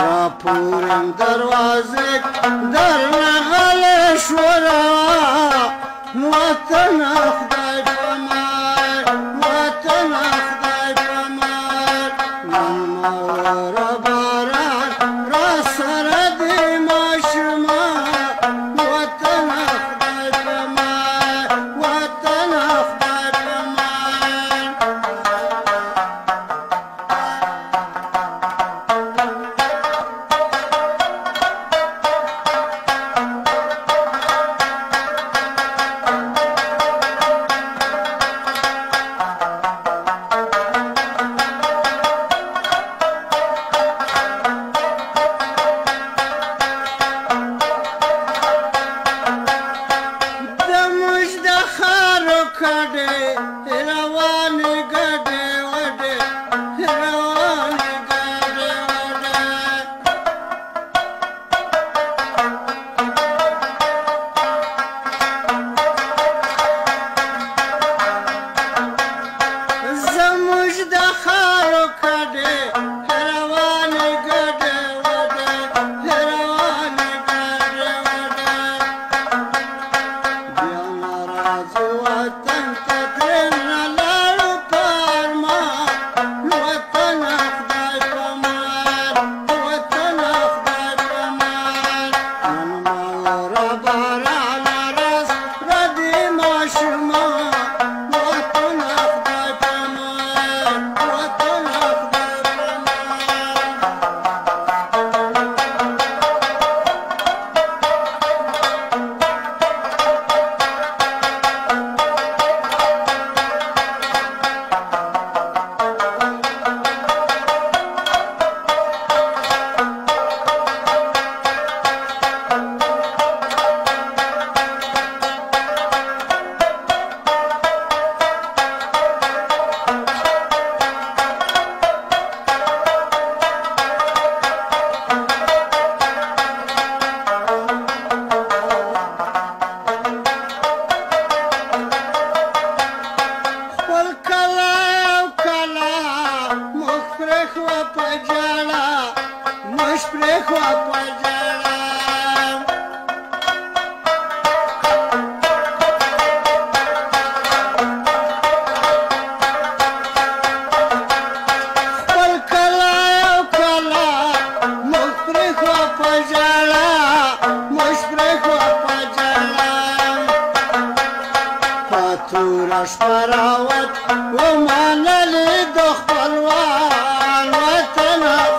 را پورم دروازه در نهل شورا وطن خدای پمار وطن خدای پمار نمو ربا خډه روان ګډه وډه روان ګډه وډه زموږ د خارو خډه you coapa jala, mas pre coapa jala. تورش é پراوت o من lhe دخ پلوان Mama.